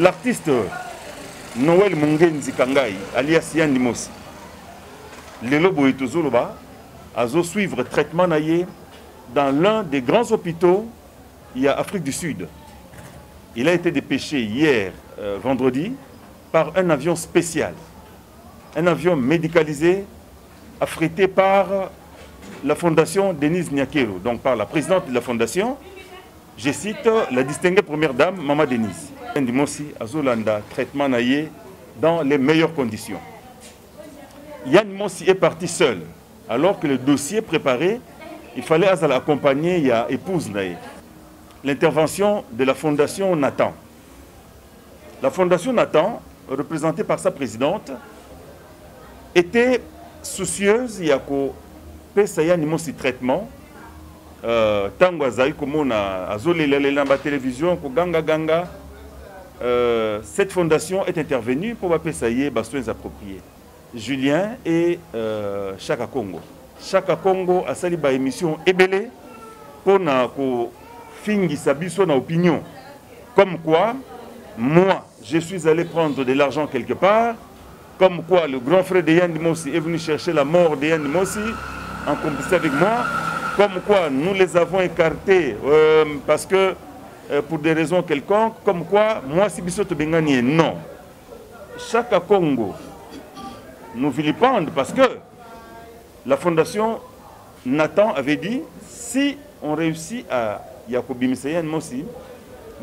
l'artiste noel mongenzi kangai alias yandi mosi lelo boye tozoloba azosuivre traitement na ye dans l'un des grands hôpitaux il Afrique du Sud. Il a été dépêché hier, euh, vendredi, par un avion spécial, un avion médicalisé, affrété par la fondation Denise Nyakero, donc par la présidente de la fondation, je cite la distinguée première dame, Mama Denise. Ndimosi Azolanda, traitement naïe dans les meilleures conditions. Yann Mossi est parti seul, alors que le dossier préparé, il fallait accompagner il épouse l'intervention de la Fondation Nathan. La Fondation Nathan, représentée par sa présidente, était soucieuse il y a pesa traitement euh, tango azali komona azolelela na télévision koganga ganga euh, cette fondation est intervenue pour bapesa ye basoins appropriés julien et euh, chaka congo. Chaka congo asali baémission ebele mpona ko fingisa biso na opinion. Comme quoi moi je suis allé prendre de l'argent quelque part. Comme quoi le grand frère de Yann Mossi est venu chercher la mort de Yann Mossi en complicité avec moi. Comme quoi nous les avons écartés euh, parce que pour des raisons quelconques comme quoi moi si biso to bengani non. Chaque Congo nous vilipende parce que la fondation Nathan avait dit si on réussit à ya kobimisa ye mosi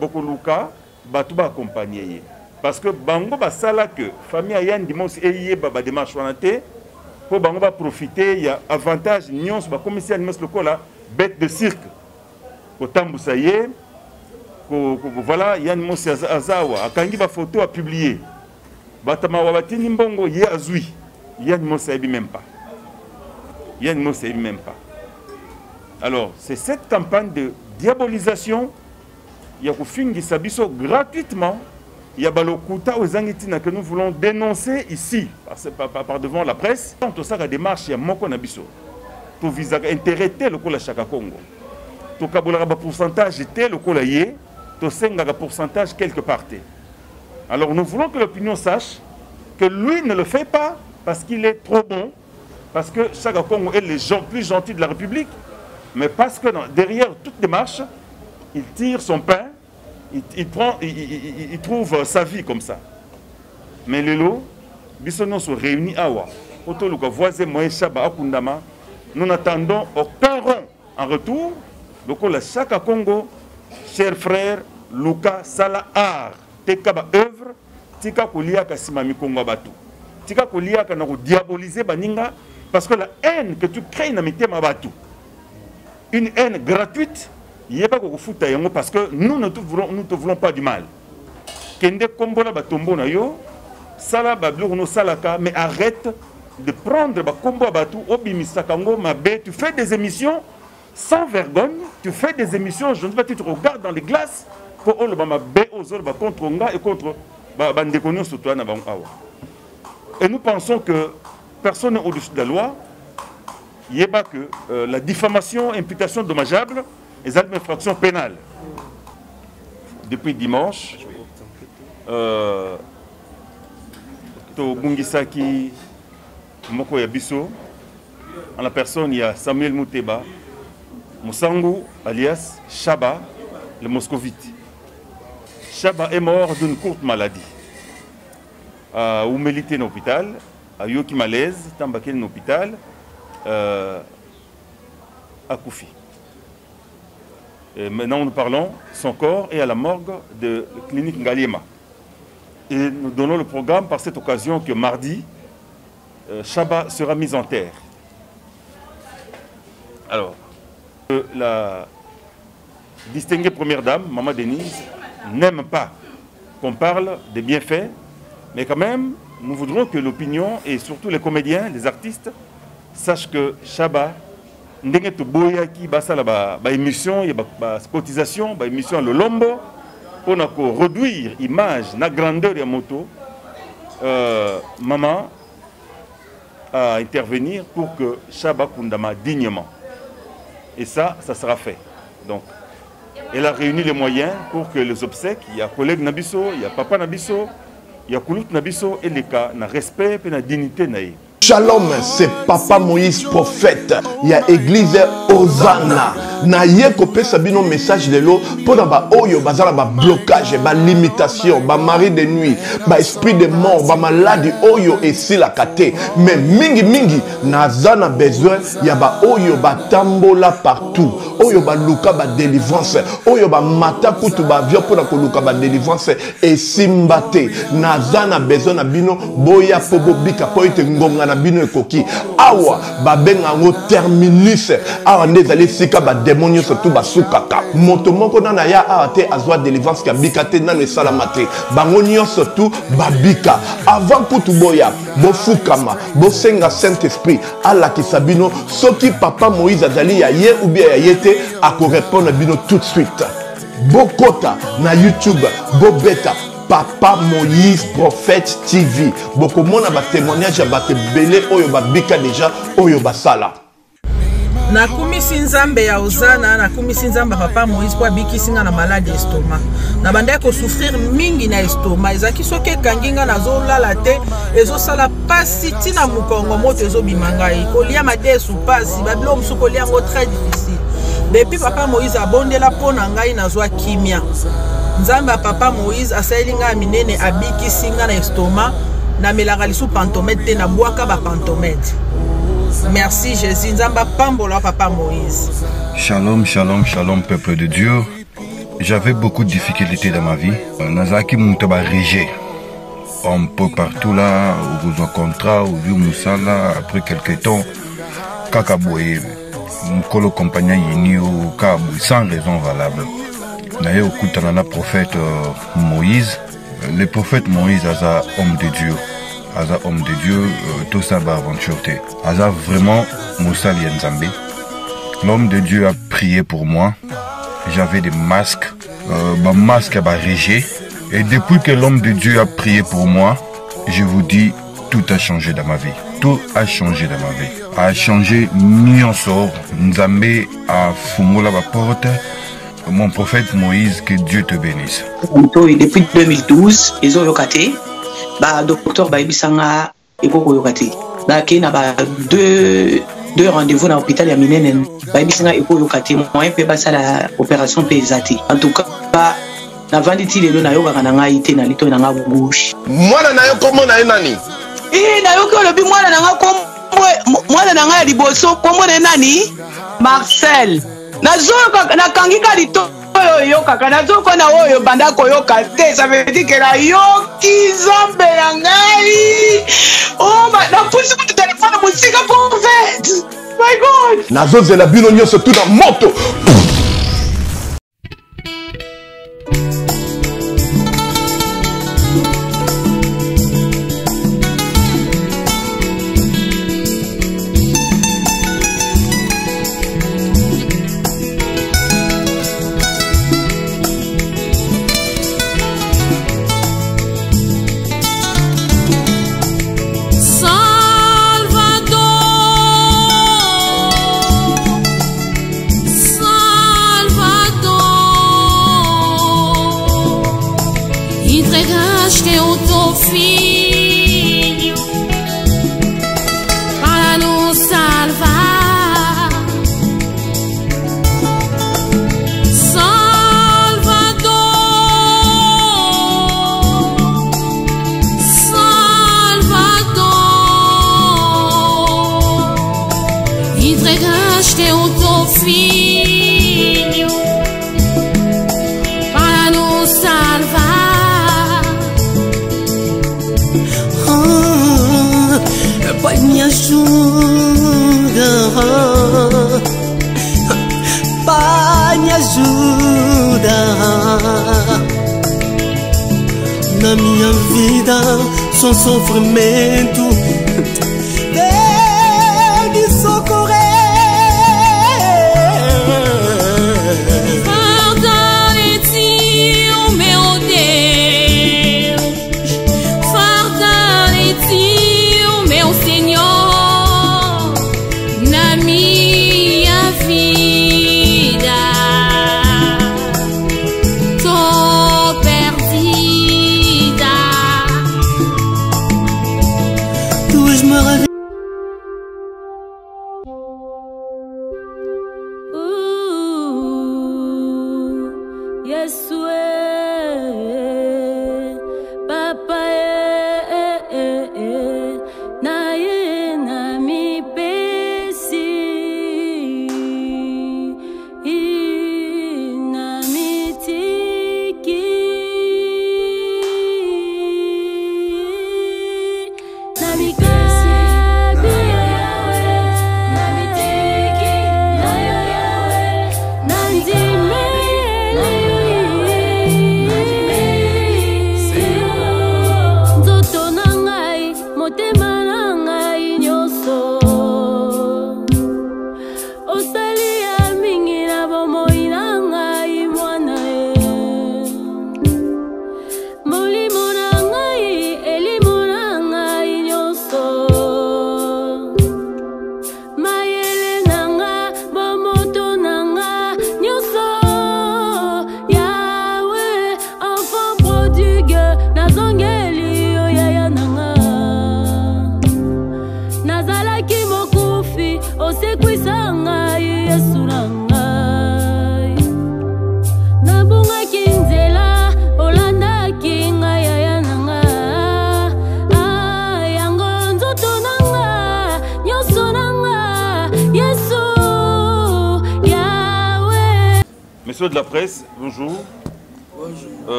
bokoluka bato baakompagne ye. Parce que bango basala ke famille ya yandi mosi eyeba badémarche wana te mpo bango baprofite ya avantage nyonso bakomisi yani mosi lokola bête de cirque. Kotambusa ye voilà yani mosi aza awa akangi bafoto apiblie bato mawa batindi mbongo ye azwi. Yani mosi ayebi même pas. Yani mosi ayebi même pas. Alors c'est cette campagne de diabolisation ya kofingisa biso gratuitement ya balokuta ezangi ntina que nous voulons dénoncer ici par, par, devant la presse. Tosaka démarche ya moko na biso tovisaka intérêt te lokola chaka congo. Tokabolaka bapourcentage te lokola ye tosengaka pourcentage quelque part alors nous voulons que l'opinion sache que lui ne le fait pas parce qu'il est trop bon parce que chaka congo est le gens plus gentil de la république mais parce que derrière toute démarche, il tire son pain, il, trouve sa vie comme ça. Mais les lots, bisons se réunit à Awa. Otoluka. Nous n'attendons aucun rond en retour. Donc la chaque Congo, cher frère, Luka Sala Art, Tekaba œuvre, Tika Koliaka Simami Kongo Batu. Tika Koliaka na diaboliser Baninga, parce que la haine que tu crées na mitema Batu une haine gratuite yeba kokofuta yango parce que nous ne te voulons, nous te voulons pas du mal kende kombola batombo na yo sala babiloko nosalaka mais arrête de prendre bakombo ya bato obimisaka yango mabe tu fais des émissions sans vergogne tu fais des émissions je ne sais pas tu te regardes dans les glaces po oloba mabe ozoloba contre nga et contre na bango awa et nous pensons que personne n'est au-dessus de la loi yeba que euh, la diffamation, imputation dommageable est une infraction pénale. Depuis dimanche, euh, en la personne il y a Samuel Mouteba, Moussangu alias Shaba, le moscovite. Shaba est mort d'une courte maladie. À Oumelité, dans l'hôpital, à Yoki Malaise, Tambaké, dans l'hôpital, euh, à Koufi. Et maintenant, nous parlons, son corps est à la morgue de la clinique Ngaliema. Et nous donnons le programme par cette occasion que mardi, euh, Shaba sera mis en terre. Alors, euh, la distinguée première dame, Maman Denise, n'aime pas qu'on parle des bienfaits, mais quand même, nous voudrons que l'opinion et surtout les comédiens, les artistes, sache que Shaba ndenge toboyaki basala baémission ya baspotisation baémission ya lolombo mpona koreduire image na grandeur ya moto euh, mama à intervenir pour que Shaba kundama dignement et ça ça sera fait donc Elle a réuni les moyens pour que les obsèques, il y a collègue Nabiso, il y a papa Nabiso, il y a Koulout Nabiso, et les cas, na respect et na dignité naïe. Shalom, c'est Papa Moïse prophète. Il y a église Hosanna. Na ye kopesa bino message lelo mpona baoyo bazala bablocage balimitation bamari de nuit baesprit de mort bamaladi oyo esilaka te mais mingimingi naza na besoin. Ya baoyo batambola partout. Oyo baluka badelivrance oyo bamata kutu baavion mpona koluka badelivrance esimba te naza na besoin na bino boya mpo bobika mpo ete ngonga na bino ekoki awa babenga yango terminus. Awa nde ezali esika bademo nyonso tu basukaka. Moto moko nano aya awa te azwa délivrance ya bika te nano esalama te. Bango nyonso tu babika. Avant kutu boya bofukama bosenga saint esprit alakisa bino soki papa moïse azali ya ye ou bien ya ye te akorépondre bino tout de suite. Bokota na youtube bobeta papa moïse prophète tv bokomona batémoignage ya bato ebele oyo babika deja oyo basala nakumisi nzambe ya ozana nakumisi nzambe ya papa moïse mpo abikisi nga na maladi estoma na bandaki kosouffrir mingi na estoma ezalaki soki ekangi nga nazolala te ezosala mpasi ntina mokongo moto ezobima ngai. Kolia madesu mpasi babilo mosusu kolia yango très difficile depuis papa moïse abondela mpo na ngai nazwa kimia. Nzambe ya papa moïse asaleli ngai minene abikisi nga na estoma namelaka lisu pantomete te nabwaka bapantomete merci jésus nzambe apambola papa moïse. Shalom shalom shalom peuple de dieu. J'avais beaucoup de difficultés dans ma vie. Nazalaki moto barige un peu partout là okozwa contrat ozwi mosala après quelque temps kaka mokolo kompagnie yini sans raison valable. Naye okutana na prophète euh, moïse. Le prophète moïse aza homme de dieu. Aza homme de dieu euh, tosala baaventure te aza vraiment mosali ya l'homme de dieu a prié pour moi. J'avais des masques euh, bamasque ya barégé et depuis que l'homme de dieu a prié pour moi je vous dis tout a changé dans ma vie tout a changé dans ma vie. A changé nyonso nzambe afungola baporte mon prophète Moïse, que Dieu te bénisse. Depuis 2012, ezoyoka te badocteur bayebisanga ekokoyoka te nakei na ba deux deux rendez-vous na hôpital ya minene bayebisanga ekoyoka te moyen mpe basala opération mpe eza te en tout cas navandi ti lelo nayokaka na ngai te na litoi na nga bouche. Mwana na yo kombo na ye nani? E nayoki olobi mwana na nga mwana na ngai ya liboso kombo na ye nani? Marcel. Nakangi ka litoi oyo oyokaka nazoyoka na oyo banda koyoka te ça veut dire ke nayoki nzambe ya ngai. Napusi kutu telefone mosika profete my god. Nazozela bino nyonso tu na moto na minha vida só sofrimento.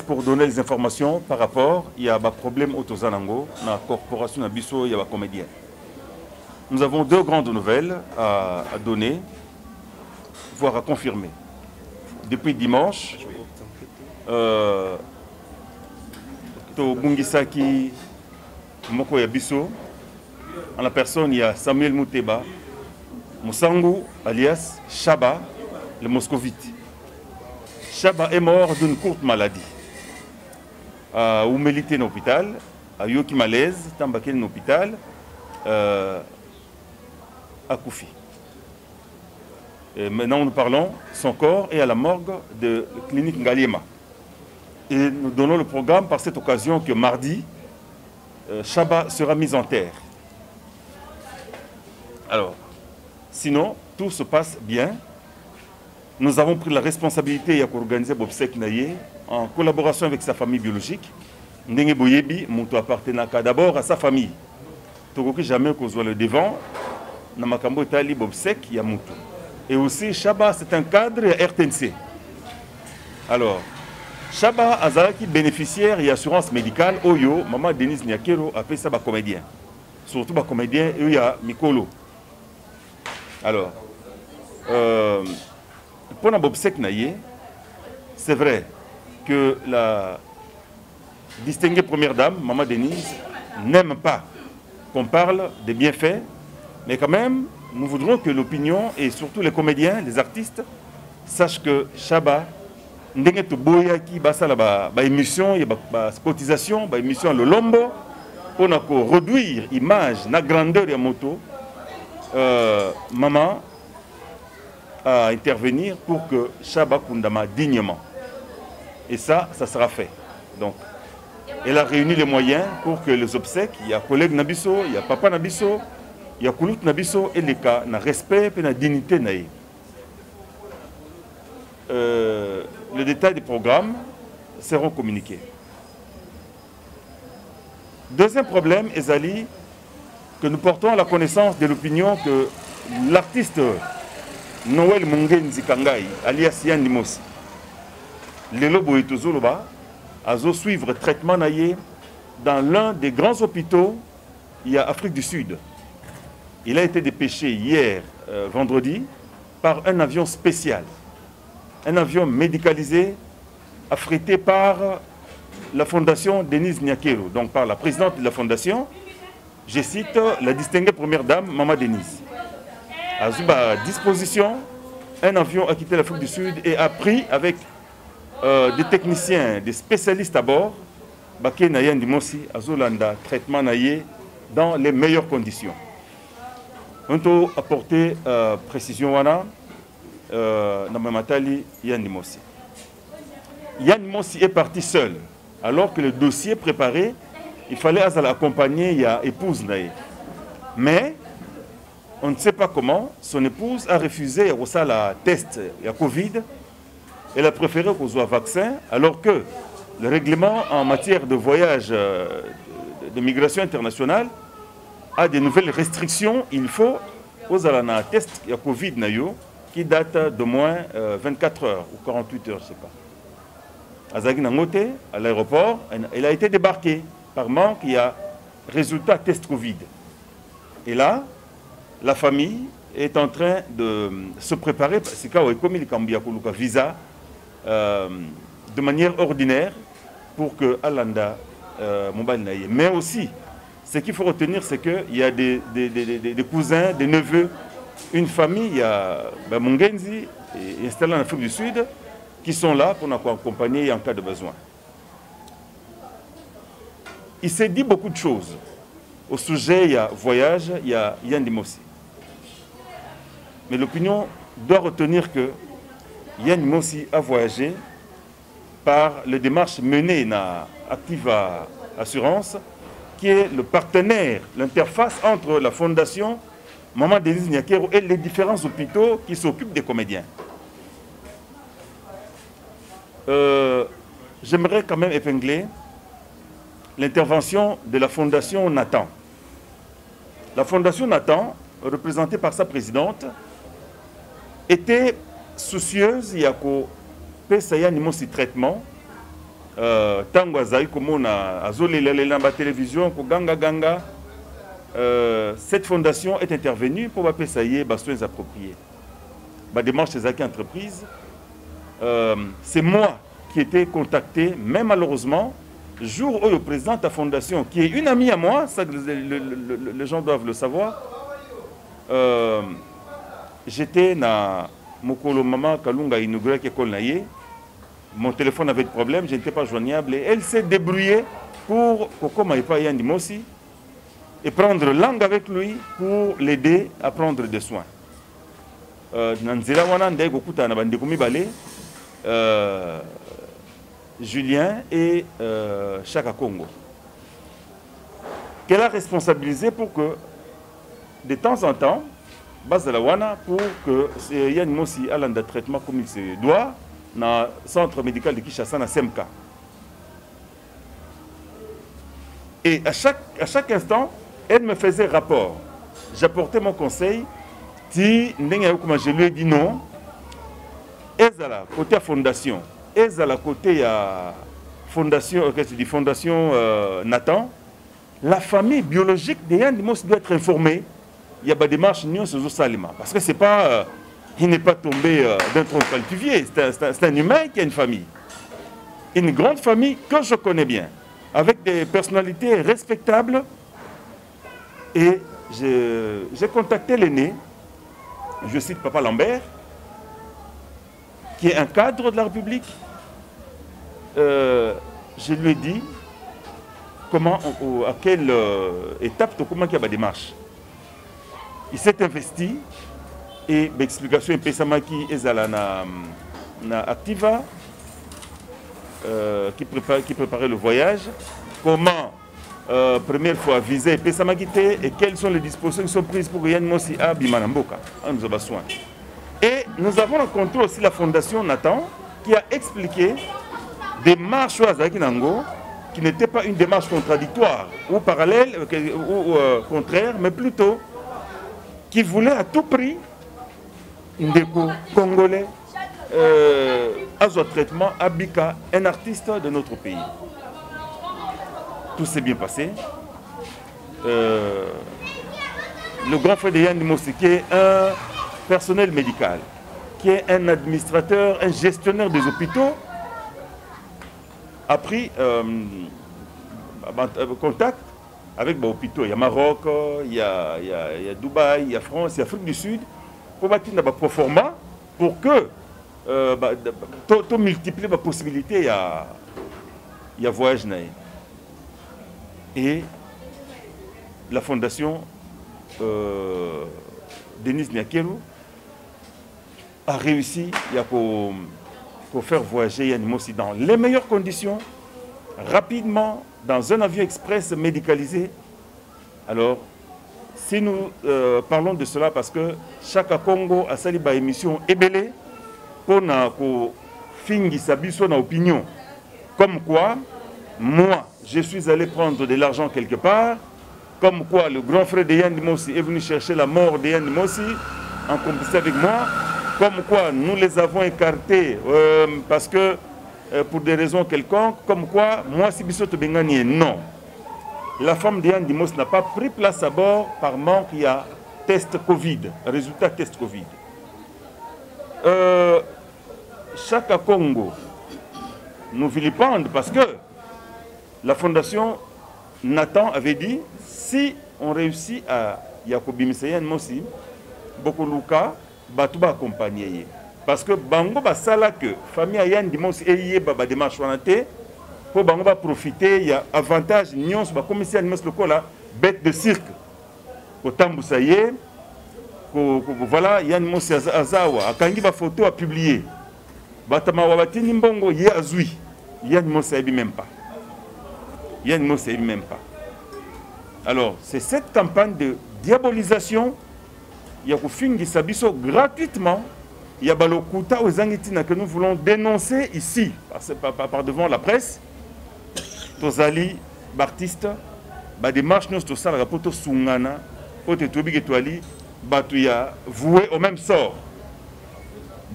Pour donner les informations par rapport il y a un problème au Tozanango, la corporation Nabiso, il y a un comédien. Nous avons deux grandes nouvelles à, donner, voire à confirmer. Depuis dimanche, euh, tobungisaki moko en la personne il y a Samuel Mouteba Moussangu alias Shaba le moscovite Shaba est mort d'une courte maladie à Oumelité dans l'hôpital à Yoki malaise Tambakeli dans l'hôpital euh, à Koufi et maintenant nous parlons son corps est à la morgue de clinique Ngaliema et nous donnons le programme par cette occasion que mardi, euh, Shaba sera mis en terre. Alors, sinon, tout se passe bien. Nous avons pris la responsabilité d'organiser Bobsek Naye en collaboration avec sa famille biologique. Ndenge Boyebi, appartenaka d'abord à sa famille. Tokoki jamais soit le devant. Namakambo Tali Bobsek Yamoutou. Et aussi, Shaba, c'est un cadre RTNC. Alors, Chaba Azalaki bénéficiaire et assurance médicale Oyo, maman Denise Nyakero a fait ça bas comédien. Surtout bas comédien et il y a Mikolo. Alors, euh, pour la Bobsek Naye, c'est vrai que la distinguée première dame, maman Denise, n'aime pas qu'on parle des bienfaits, mais quand même, nous voudrons que l'opinion et surtout les comédiens, les artistes, sachent que Chaba ndenge toboyaki basala baémission ya baspotisation baémission ya lolombo mpona koreduire image na grandeur ya moto euh, maman à intervenir pour que Chaba Kundama dignement. Et ça, ça sera fait. Donc, elle a réuni les moyens pour que les obsèques, il y a collègue Nabiso, il y a papa Nabiso, il y a Koulout Nabiso, et les cas, na respect et na dignité naïe. Euh, les détails des programmes seront communiqués. Deuxième problème, Ezali, que nous portons à la connaissance de l'opinion que l'artiste Noël Mungenzi Kangai, alias Yann Limosi, Lelo Boitozoloba, a suivre traitement naïe dans l'un des grands hôpitaux, il y a Afrique du Sud. Il a été dépêché hier, euh, vendredi, par un avion spécial un avion médicalisé affrété par la fondation Denise Nyakero, donc par la présidente de la fondation, je cite la distinguée première dame, Mama Denise. À disposition, un avion a quitté l'Afrique du Sud et a pris avec euh, des techniciens, des spécialistes à bord, Baké Nayan Dimosi, Azolanda, traitement naïe dans les meilleures conditions. On a apporté euh, précision wana, euh, Namamatali Yann. Yann est parti seul, alors que le dossier préparé, il fallait accompagner il épouse Naye. Mais on ne sait pas comment, son épouse a refusé la test il y a Covid. Elle a préféré qu'on soit vaccin, alors que le règlement en matière de voyage euh, de migration internationale a des nouvelles restrictions. Il faut aux un test il y a Covid nayo qui date de moins euh, 24 heures ou 48 heures, je ne sais pas. Azagi Nangote, à l'aéroport, elle a été débarquée par manque, il y a résultat test Covid. Et là, la famille est en train de se préparer, c'est comme il visa, euh, de manière ordinaire pour que Alanda euh, Mais aussi, ce qu'il faut retenir, c'est qu'il y a des, cousins, des neveux une famille, il y a ben, Mungenzi, installé en Afrique du Sud, qui sont là pour nous accompagner en cas de besoin. Il s'est dit beaucoup de choses. Au sujet, il y a voyage, il y a Yann Dimossi. Mais l'opinion doit retenir que Yann Dimossi a voyagé par les démarches menées dans Activa Assurance, qui est le partenaire, l'interface entre la fondation Maman Denise Nyakero et les différents hôpitaux qui s'occupent des comédiens. Euh, J'aimerais quand même épingler l'intervention de la Fondation Nathan. La Fondation Nathan, représentée par sa présidente, était soucieuse ya kopesa ye animosi traitement euh, ntango azali komona azolelalela na batelevizio kogangaganga euh, cette fondation est intervenue mpo bapesa ye basoins appropriés. Badémarche ezalaki entreprise. Euh, c'est moi qui était contacté mais malheureusement jour où le président de la fondation qui est une amie à moi ça le, le, le, les gens doivent le savoir euh, j'étais na kalunga mon téléphone avait des problèmes je n'étais pas joignable elle s'est débrouillée pour ndimosi et prendre langue avec lui pour l'aider à prendre des soins. Euh, na nzela wana ndai kokutana na bandeko mibale euh, julien et euh, chaka congo qu'elle a responsabilisé pour que de temps en temps bazala wana pour que yani mosi alanda traitement comme il se doit na centre médical de Kinshasa na SMK et à chaque, à chaque instant elle me faisait rapport. J'apportais mon conseil. Ayokoma je lui ai dit non. Ezala côté fondation. Ezala côté ya fondation euh, qu'est-ce que fondation euh, Nathan. La famille biologique de Yann doit être informée il y a des démarches nyonso ezosalema parce que c'est pas euh, il n'est pas tombé euh, d'un tronc cultivier c'est un, humain qui a une famille. Une grande famille que je connais bien avec des personnalités respectables. Et j'ai contacté l'aîné. Je cite Papa Lambert qui est un cadre de la République. Euh, je lui ai dit comment à quelle euh, étape comment il y a ma démarche il s'est investi et l'explication epesamaki ezala na, na activa euh, qui, prépare, qui préparait le voyage. Comment euh, première fois visé epesamaki et quelles sont les dispositions qui sont prises pour que yann mosi abima na mboka nous avons besoin et nous avons rencontré aussi la fondation Nathan qui a expliqué des marches nango qui n'était pas une démarche contradictoire ou parallèle ou, ou euh, contraire mais plutôt qui voulait à tout prix ndeko congolais euh, azwa traitement abika un artiste de notre pays. Tout s'est bien passé. Euh, le grand frère de Yann Dimossi qui est un personnel médical qui est un administrateur un gestionnaire des hôpitaux a pris euh, contact avec les hôpitaux. Il y a Maroc, il y a, il y a, Dubaï, il y a France, il y a Afrique du Sud. Pour bâtir un proforma pour que euh, bah, to multiplier la possibilité, il y a, voyage. Et la fondation euh, Denis Niakeru a réussi a pour, pour faire voyager Yann aussi dans les meilleures conditions, rapidement, dans un avion express médicalisé. Alors, si nous euh, parlons de cela, parce que chaque Congo a sali émission ébélé pour na ko fingi sabiso na opinion. Comme quoi, moi, je suis allé prendre de l'argent quelque part. Comme quoi, le grand frère de Yann Dimossi est venu chercher la mort de Yann Dimossi en complicité avec moi. Comme quoi, nous les avons écartés euh, parce que pour des raisons quelconques, comme quoi, moi, si Bissot Bengani non. La femme d'Yann Dimos n'a pas pris place à bord par manque, il y a test Covid, résultat test Covid. Euh, chaque Congo nous vilipende parce que la fondation Nathan avait dit si on réussit à Yakobi Misayan Mosi, beaucoup Luka, Batouba accompagner parce que bango basala que famille ya Yann Dimos eyeba ba démarche wana te po bango ba profiter ya avantage nyonso ba komisi Yann Dimos lokola bête de cirque. Kotambusa ye voilà Yann Dimos azawa akangi ba photo a publier. Batama wa batini mbongo ye azui Yann Dimos ayebi même pas. Yann Dimos ayebi même pas. Alors c'est cette campagne de diabolisation ya kofingisa biso gratuitement il y a Balokuta aux Angitina que nous voulons dénoncer ici, par, devant la presse. Tozali, Bartiste, ba démarche nous to sala poto sungana, poto tobi getwali, batuya voué au même sort.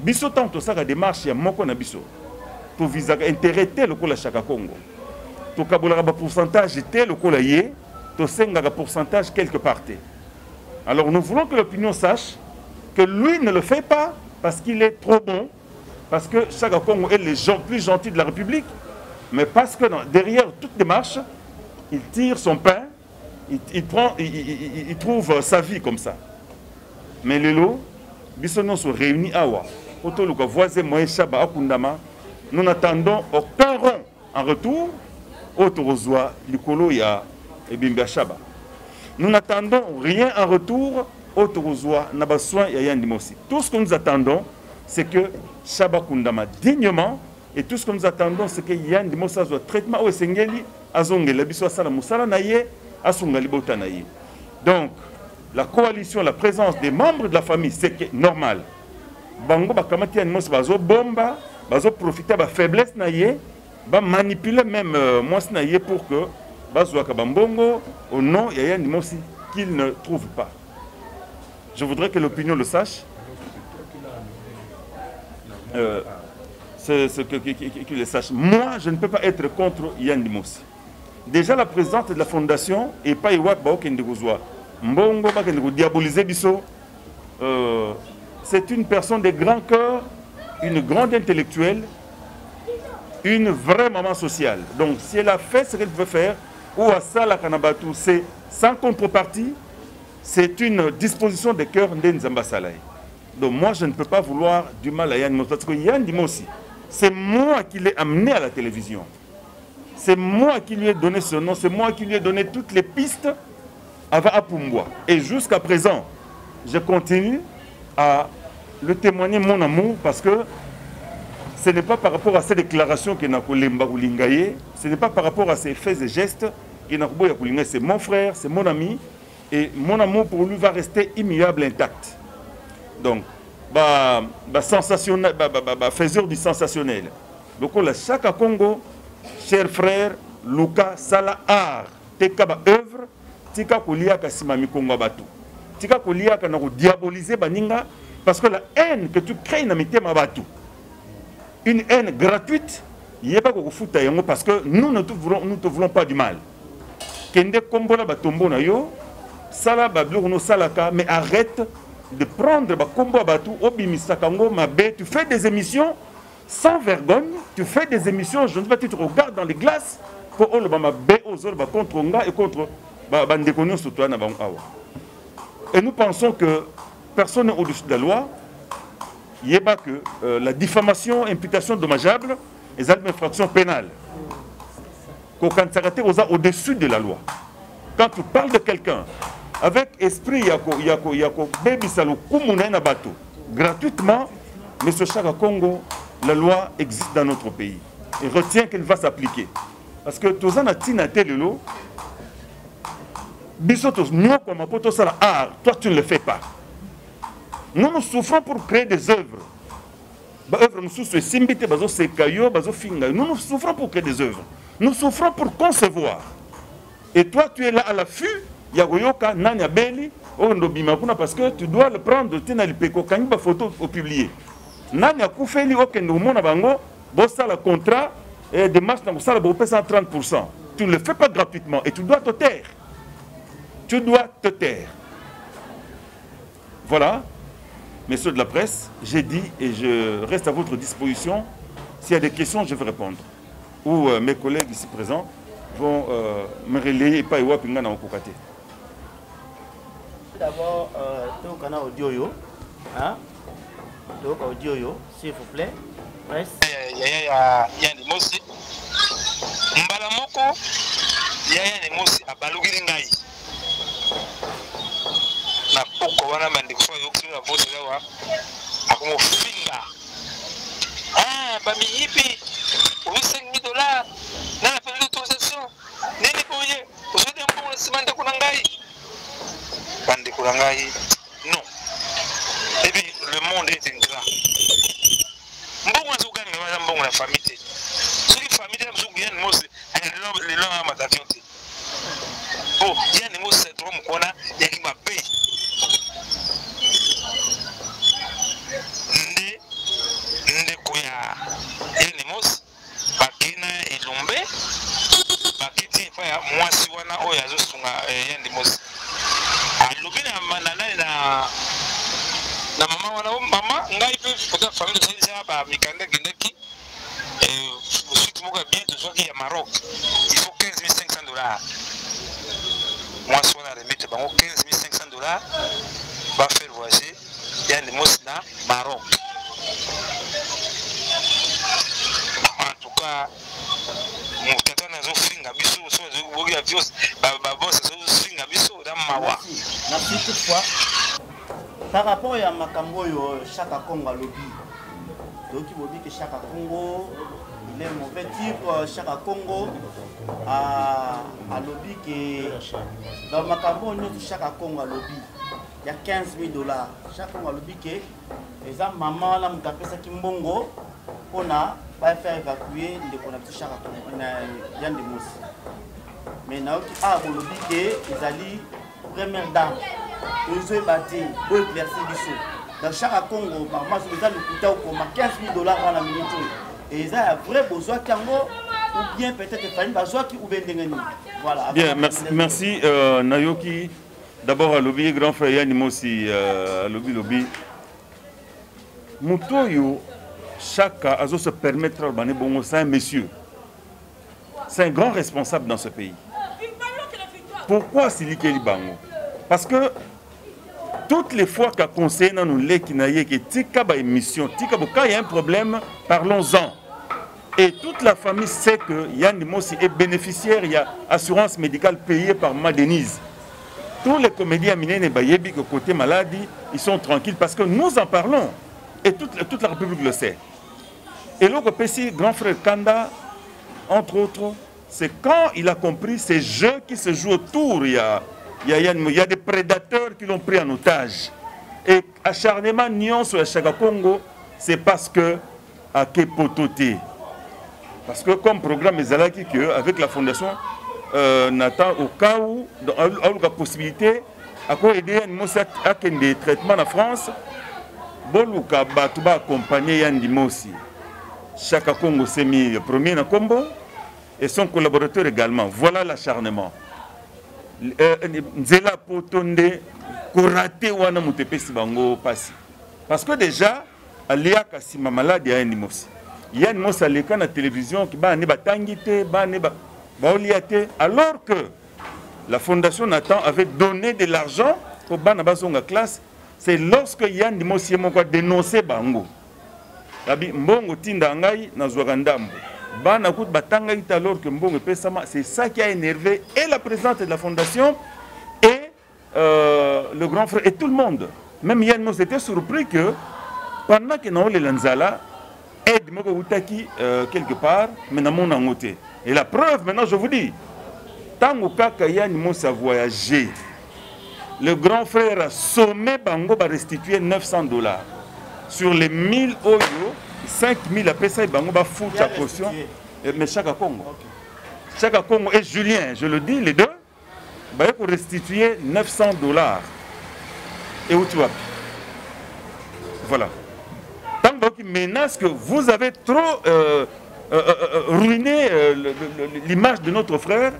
biso ntango tosalaka démarche ya moko na biso tovisaka intérêt te lokola chaka congo tokabolaka bapourcentage te lokola ye tosengaka pourcentage quelque part alors nous voulons que l'opinion sache que lui ne le fait pas parce qu'il est trop bon parce que chaka congo est le gens plus gentil de la république mais parce que derrière toute démarche il tire son pain il, prend, il, trouve sa vie comme ça. Mais réunis awa po toluka voisin moyen shaba akundama nous n'attendons aucun rond en retour nous n'attendons rien en retour tout ce que nous attendons c'est que shaba kundama dignement et tout ce que nous attendons c'est que yandi mosi azwa traitement oyo esengeli azongela biso asala mosala na ye asunga libota na ye. Donc la coalition la présence des membres de la famille c'est normal. Bango bakamati yani mosi bazobomba bazoprofite ya bafaiblesse na ye bamanipule même euh, mwasi na ye pour que bazwaka bambongo au nom ya yandi mosi qu'il ne trouve pas je voudrais que l'opinion le sache. Euh, ce que, le sache. Moi je ne peux pas être contre yandi mosi déjà la présidente de la fondation epai ewak baokende kozwa mbongo kodiabolize biso euh, c'est une personne de grand cœur une grande intellectuelle une vraie maman sociale. Donc si elle a fait ce qu'elle veut faire ou asalaka na bato c'est sans contrepartie c'est une disposition de cœur nde nzambe asala ye donc moi je ne peux pas vouloir du mal à Yann Mosi parce que Yann Dimo aussi c'est moi qui l'ai amené à la télévision c'est moi qui lui ai donné ce nom, c'est moi qui lui ai donné toutes les pistes avant Apumbwa. Et jusqu'à présent, je continue à le témoigner mon amour parce que ce n'est pas par rapport à ces déclarations que Nakolemba Koulingaye, ce n'est pas par rapport à ses faits et gestes que Nakoboya Koulingaye, c'est mon frère, c'est mon ami, et mon amour pour lui va rester immuable, intact. Donc, bah, bah, sensationnel, bah, bah, bah, faiseur du sensationnel. Donc, là, chaque Congo, cher frère luka sala art teka baœuvre tika koliaka nsima mikongo ya bato tika koliaka na kodiabolize baninga parce que la haine que tu crées na mitema ya bato une haine gratuite yeba kokofuta yango parce que nous ne te voulons, nous te voulons pas du mal kende kombola batombo na yo sala babiloko nosalaka mais arrête de prendre bakombo ya bato obimisaka yango mabe tu fais des émissions sans vergogne, tu fais des émissions, je ne sais pas, tu te regardes dans les glaces pour bé aux autres contre nga et contre Bandekonion surtout na awa. Et nous pensons que personne n'est au-dessus de la loi. N'y a pas que euh, la diffamation, imputation dommageable, les infractions pénales. Qu'aucun s'arrête au-dessus de la loi. Quand tu parles de quelqu'un avec esprit yako yako yako baby salo kumuna na bato gratuitement, mais ce Chaka Congo la loi existe dans notre pays et retient qu'elle va s'appliquer. Parce que tous en tina telelo, bisotos nous comme poto sala art, toi tu ne le fais pas. Nous nous souffrons pour créer des œuvres. Ba œuvre nous souffrons simbite bazo sekayo bazo finga. Nous nous souffrons pour créer des œuvres. Nous souffrons pour concevoir. Et toi tu es là à l'affût, ya goyoka nanya beli, oh ndobima kuna parce que tu dois le prendre tina lipeko. Kangi ba photo au publier. nani akufeli okende komona bango bosala contrat eh, de marche na kosala bopesa 30% tu ne le fais pas gratuitement et tu dois te taire. Tu dois te taire. Voilà. Messieurs de la presse j'ai dit et je reste à votre disposition. S'il y a des questions je vais répondre. Ou euh, mes collègues ici présents vont euh, me relayer epai wapi nga na okoka te d'abord euh, tokana audio oyo toyoka audio oyo s'il vous plaît. Ya nemosi mbala moko yaya nemosi abalukeli ngai. Na poko wana bandeko oyo okisino na vote awa akomofinga. Ah, Bamiyipi oyo 5 dola nana pele d'autorisation nene boye ozodembomola nsima ndeko na ngai. bandeko na ngai. Non. Ebi le monde ete grand mbongo azogalinga maza mbongo na famille te. Soki famille te mosuku yani mose eh, lelo aa matavio te. Oh, po yani mose droit moko wana yaki mabe. Nde ndeko ya yani mose bakei na elombe baketi epai ya mwasi wana oyo azosunga eh, yani mose. Alobi na nani na na mama wana o mama ngai mpe mpota famille tosalisa bamikanda ekendaki suite moko ya bien tozwaki ya maroc il faut 15 500 dollars. Mwasi wana remete bango 15 500 dollars bafaire voyager yandi mosi na maroc. En tout cas moto ata nazofinga biso so boki ya vios babos azofinga biso mawa. Merci toutefois. Par rapport ya makambo oyo chaka congo alobi toyoki bobi ke chaka congo il est mauvais type chaka congo ah, alobi ke dans makambo oyo nyonso chaka congo alobi ya 15 000 dollars. Chaka congo alobi ke eza mama wana moto apesaki mbongo mpona bafaire évacue ndeko na biso chaka congo na yande mosi mais nayoki awa bolobi ke ezali première dame tozoyeba te boéclairci biso dans chaque congo mama soki eza lokuta okoma 15 000 dollars wana minute oyo eza ya vrai bozwaki yango ou bien peut-être fani bazwaki ou bien ndenge nini voilà Bien, merci, merci euh, Nayoki. D'abord à Lobby, grand frère Yann Mosi, euh, à Lobby Lobby. Mutoyo, chacun a se permettre de bon, c'est un monsieur. C'est un grand responsable dans ce pays. Pourquoi Silike Libango? Parce que toutes les fois qu'a conseillé dans nous les qui que tika ba émission, tika quand il y a un problème, parlons-en. Et toute la famille sait que Yann Mosi est bénéficiaire, il y a assurance médicale payée par Ma Denise. Tous les comédiens Bayebi, côté maladie, ils sont tranquilles parce que nous en parlons. Et toute, toute la République le sait. Et l'autre grand frère Kanda, entre autres, c'est quand il a compris ces jeux qui se jouent autour. Il y a, il y il y des prédateurs qui l'ont pris en otage. Et acharnement Nyon sur Chaka Congo, c'est parce que à Kepototé. Parce que comme programme Ezalaki, que avec la fondation euh, Nathan, au cas où, dans la possibilité, à quoi aider à des traitements en France, Boluka Batuba accompagné Yandi Mosi. Chaka Congo s'est mis premier na combo et son collaborateur également. Voilà l'acharnement. Nzela Potonde, Korate Wana Mutepesi Bango Pasi. Parce que déjà, Alia Kasima malade ya Yandi Mosi. Yann Mosi aleka na télévision qui ba ne batangi te, ba ne ba baolia te, alors que la fondation Nathan avait donné de l'argent pour Bana Bazonga classe c'est lorsque Yann Mosi moko a dénoncé bango mbongo tinda ngai nazwaka ndambo que c'est ça qui a énervé et la présidente de la fondation et euh, le grand frère et tout le monde même Yann Mosi était surpris que pendant que naole lanzala aide moko euh, quelque part mais na mona ngote et la preuve maintenant je vous dis tango kaka Yann Mosi a voyagé le grand frère a sommé Bango restituer 900 dollars. Sur les 1000 euros, 5000 après ça, Bango va foutre caution. Mais chaque Congo. Chaque Congo et Julien, je le dis, les deux, bah, pour restituer 900 dollars. Et où tu vas? Voilà. Tant qu'il menace que vous avez trop euh, euh, euh, ruiné l'image de notre frère,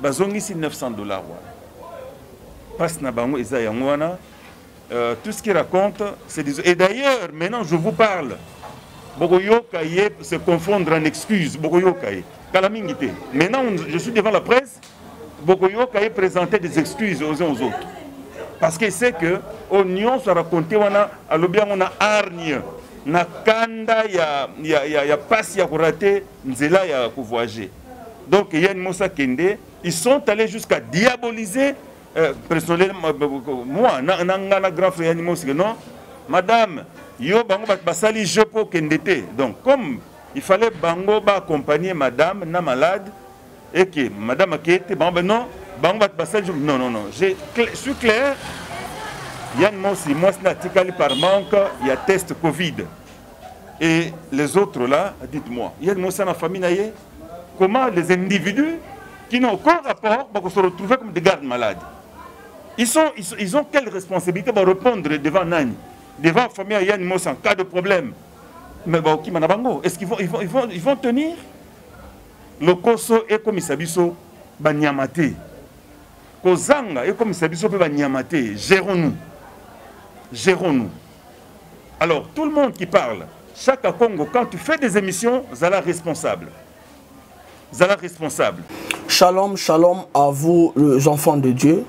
bah, ici 900 dollars. Passe na bango euh, tout ce qu'il raconte c'est des... et d'ailleurs maintenant je vous parle bokoyoka se confondre en excuses bokoyoka ye kala mingi te. Maintenant je suis devant la presse bokoyoka présenter des excuses aux uns aux autres. Parce que c'est que o nyonso araconte wana alobi yango na hargne. Na kanda ya, ya, ya, ya pasi ya nzela ya donc kende ils sont allés jusqu'à diaboliser Euh, personnellement moi na na grand frère non madame yo bango basali jeu mpo okende donc comme il fallait bango baaccompagner madame na malade et que madame akeye te bango non bango basali non non non je suis clair. Yann mosi mwasi na atikali par manque il y a test covid. Et les autres là dites-moi yann mosi na famille comment les individus qui n'ont aucun rapport vont se retrouver comme des gardes malades? Ils, sont, ils, ils ont quelle responsabilité pour répondre devant Nani? Devant la famille Yann Moss en cas de problème. Mais bon, qui Est-ce qu'ils vont, ils vont, ils vont, ils vont tenir? Lokoso ekomisa biso banyama te kozanga ekomisa biso mpe banyama te gérons-nous. Gérons-nous. Alors tout le monde qui parle chaque congo quand tu fais des émissions zala responsable. Zala responsable. Shalom, shalom à vous, les enfants de Dieu.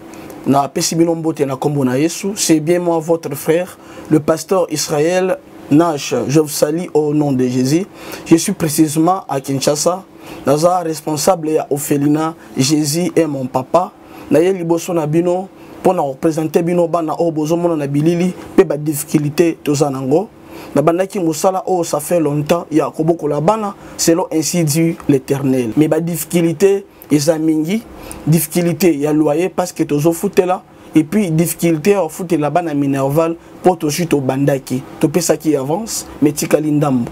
Na pesibino mbote na kombo na Yesu. C'est bien moi, votre frère, le pasteur Israël Nash. Je vous salue au nom de Jésus. Je suis précisément à Kinshasa. Naza responsable ya Ophelina. Jésus est mon papa. Na ye liboso na bino mpona représenter bino bana oyo bozomona na bilili mpe badifficulté toza nango nabandaki mosala oyo ça fait longtemps ya kobokola bana selon ainsi dit l'éternel mais badifficulté eza mingi. Difficulté ya loyer parce que tozofutela. Et puis difficulté ya kofutela bana minerval mpo tozwi tobandaki topesaki avance mais tikali ndambo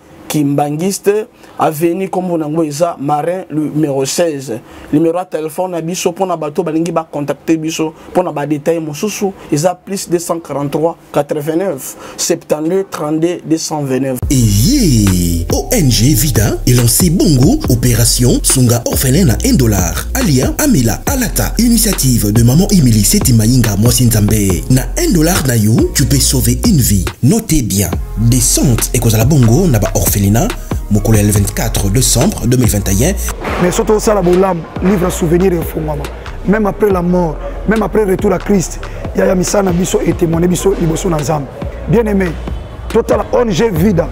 kimbangiste aveni nkombo nango eza marin numéro 16 numéro ya telefone na biso mpona bato balingi bacontacte biso mpona badetail mosusu eza plus 243 89 72 32 229 Eye, ONG Vida est lancé Bongo, opération Sunga orphelin à 1 dollar. Alia Amela Alata, initiative de maman Emily Setimayinga Mwasinzambe. Na 1 dollar na yo, tu peux sauver une vie. Notez bien, descente et cause à la Bongo na ba orphelinat, mokolo ya le 24 décembre 2021. mais surtout osala bolamu livre ya souvenir efungwama même après la mort même après retour à christ yaya misala na biso etémoine biso liboso na nzambe bien aimé totala ong vida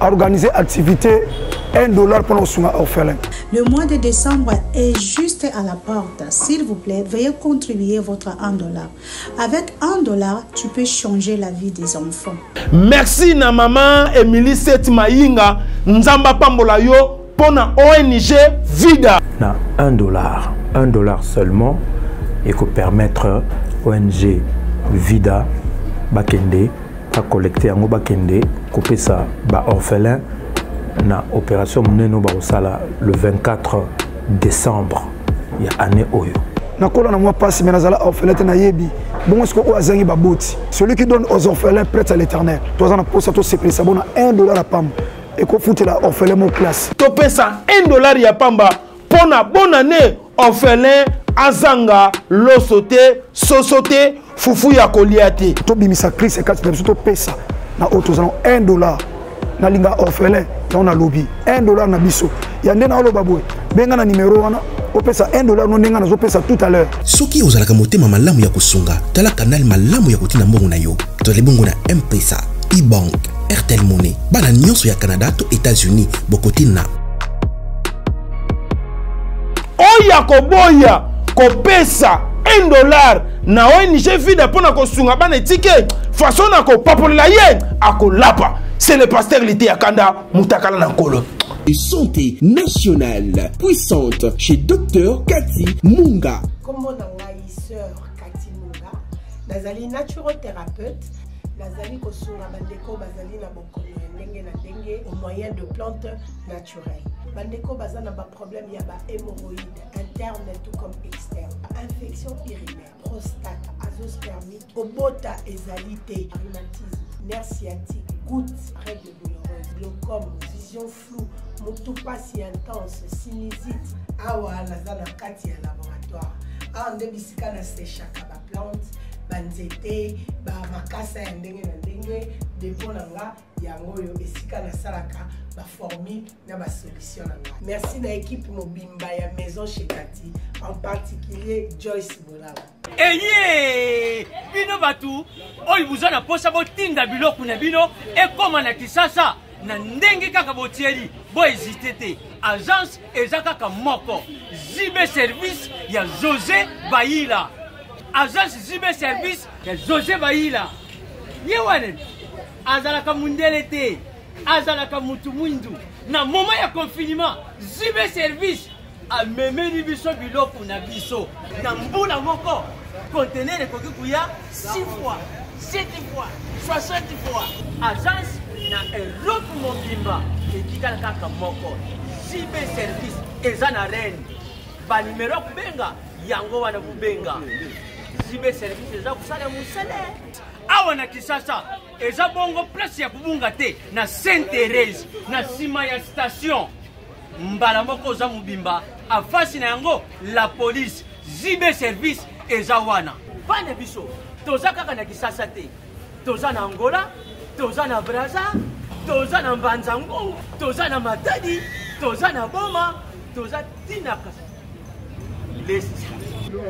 organiser activité 1 dollar mpona kosunga orphelin Le mois de décembre est juste à la porte. S'il vous plaît, veuillez contribuer votre 1 dollar. Avec 1 dollar, tu peux changer la vie des enfants. merci na mama emily set mayinga nzambe apambola yo mpo na ong vida na 1 dollar 1 dollar seulement ekopermettre ong vida bakende bacollecte yango bakende kopesa baorphelin na opération monene oyo bakosala le 24 décembre ya année oyo. Nakola na mwa mpasi me nazala orphelin te nayebi. Bongo siko oyo azangi baboti celui qui donne aux orphelins prête à l'éternel. Toza na mposa tosepelisa bona 1 dollar ya pamba. Ekofutela orphelin mo classe. Topesa 1 dollar ya pamba. Mpo na bonne année orphelin azanga loso te soso te fufu ya kolia te. Tobimisa krist ekati na biso topesa. Na oyo toza na 1 dollar. Nalinga orphelin yango nalobi. 1 dollar na biso. Ya nde naoloba boye. Benga na nimero wana opesa 1 dollar no ndenge nazopesa tout à l'heure. Soki ozalaka motema malamu ya kosunga tala kanal malamu ya kotina mbongo na yo. Tozali bongo na mpesa ebank airtel money. Bana nyonso ya canada to états-unis bokotina. Oyo koboya kopesa 1 dollar. Na ong vida mpo na kosunga bana etike. Faso na kopapolela ye akolapa. C'est le pasteur lite ya kanda mutakala na nkolo. Santé nationale puissante chez Dr Cathy Munga. kombo na ngai sœur kati munga. Nazali naturothérapeute nazali kosunga bandeko bazali na bokono ya ndenge na ndenge au moyen de plante naturelle bandeko baza na baproblème ya bahémoroïde interne tout comme externe. Infection urinaire prostate azospermite kobota ezali rhumatisme nerf sciatique goutte règle douloureuse glaucome vision floue motu pasi intense sinusite. Awa naza na kati ya laboratoire awa nde bisika nasechaka baplante banzete bamakasa ya ndenge na ndenge. Depo na nga yango oyo esika nasalaka baformule na basolution na nga. Merci na ekipe mobimba ya maison chetati en particulier joyce bolala. Eye bino bato oyo boza na mposa botinda biloko na bino ekóma na kisasa na ndenge kaka botieli boezite te agence eza kaka moko. Zibe service ya josé bayila agence zibe service ya josé bayila ye wane azalaka mundele te azalaka mutu mwindu. Na moma ya confinement zibe service amemeli biso biloko na biso. Na mbula moko contener ekoki kuya 6 fois 7 fois 60 fois. Agence na erope mobimba etikala kaka moko zibe service eza na rene banimero ya kobenga yango wana kobenga zibe service eza kosala mosele. Awa na kisasa eza bongo place ya kobunga te na saint therese na nsima ya station. Mbala moko oza mobimba afasi na yango la police. Zibe service eza wana. Bana biso toza kaka na kisasa te. Toza na angola toza na braza toza na mbanza ngongo toza na matadi toza na boma toza tinaka lesi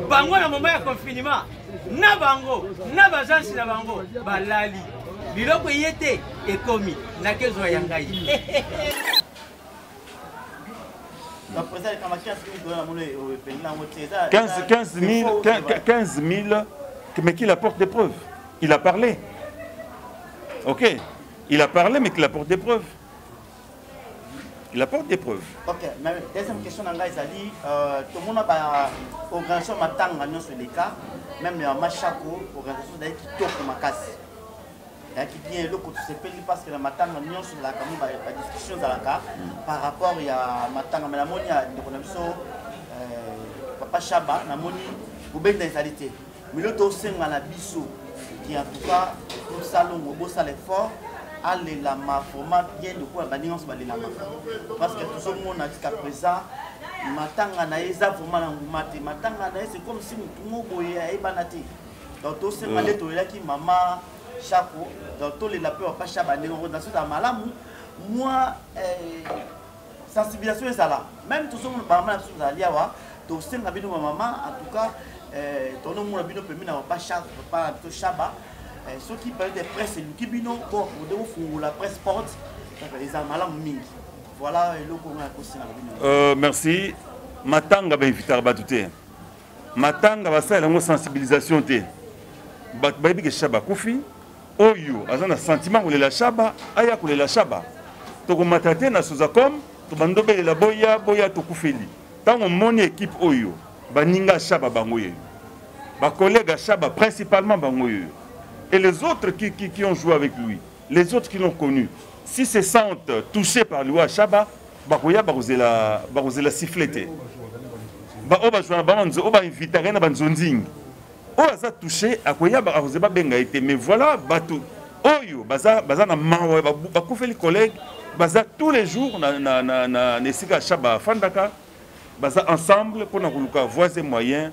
bango na moma ya confinement na bango na bazansi na bango balali biloko ye te ekomi nakezwa ya ngai 15, 15 000, 15 000, mais qu'il apporte des preuves. Il a parlé. Ok. Il a parlé, mais qu'il apporte des preuves. Il apporte des preuves. Ok, mais deuxième question dans Gaïzali, tout le monde a organisation matanga nyonso leka, même ya machako organisation d'ailleurs qui toque makasi. Ya qui bien eloko tosepeli parce que na matanga nyonso ezalaka mo badiscussion ezalaka par rapport ya matanga mais namoni ya ndeko na biso papa shaba namoni kobenda ezali te milo tosenga na biso ki en tout cas tosalongo bosala effort alelama vraiment bien lokola bandenge nyonso balelamaka parce que tozomona jusqu'à présent matanga na ye eza vraiment na nguma te. Matanga na ye c'est comme si motu mo boye ayebana te. Donc tosenga nde toyelaki mama chako donc tolela mpe papa chaba ndenge organisation ezala malamu mwa sensibilisation ezala. Même tozomona bamama na biso ezali awa tosenga bino bamama en tout cas tonomona bino pembi na papa papa na biso chaba soki période de presse eluki bino bon ode kofungola presse porte eza malamu mingi. Voilà eloko ngo nakosenga bino merci. Matanga bainvitaka bato te matanga sensibilisation shaba oyo sentiment kolela shaba aya kolela shaba tokomata te na sozacom tobandi obelela boya boya tokufeli. Ntango omoni ekipe oyo baninga shaba bango shaba principalement et les autres qui, ont joué avec lui, les autres qui l'ont connu, s'ils se sentent touchés par lui à Shaba, bakoya bakozela bakozela mais voilà tous les jours ensemble pour na kuluka voisin moyen